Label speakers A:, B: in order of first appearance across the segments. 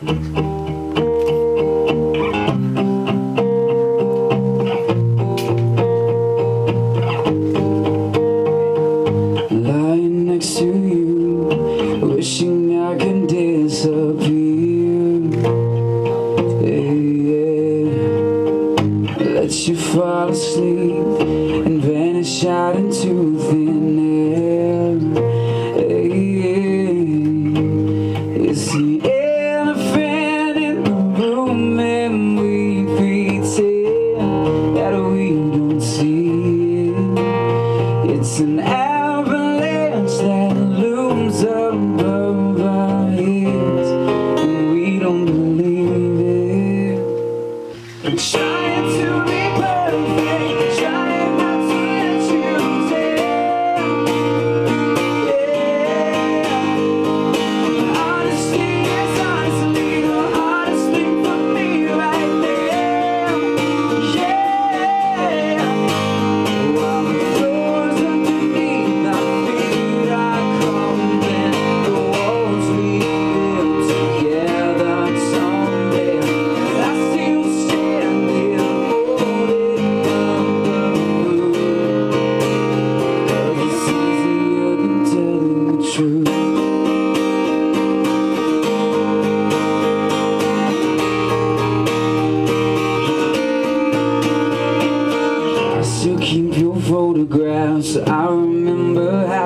A: Lying next to you, wishing I can disappear. Let you fall asleep and vanish out that we don't see it. It's an avalanche that looms up.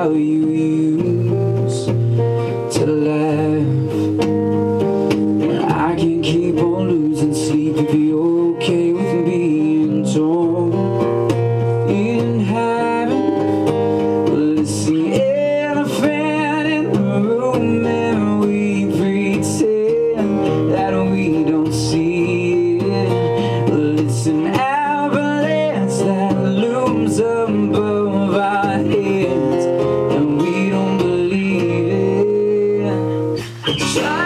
A: how you use to laugh. I can keep on losing sleep if you're okay Shine.